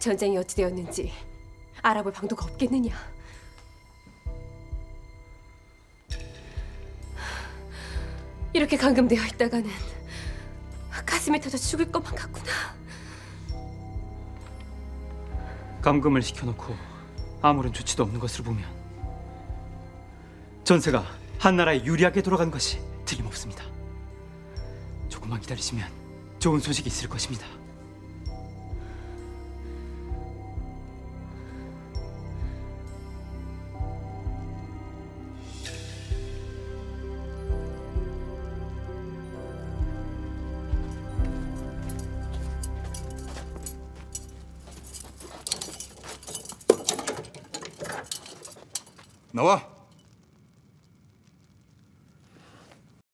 전쟁이 어찌 되었는지 알아볼 방도가 없겠느냐? 이렇게 감금되어 있다가는 가슴이 터져 죽을 것만 같구나. 감금을 시켜놓고 아무런 조치도 없는 것으로 보면 전세가 한나라에 유리하게 돌아간 것이 틀림없습니다. 조금만 기다리시면 좋은 소식이 있을 것입니다. 나와.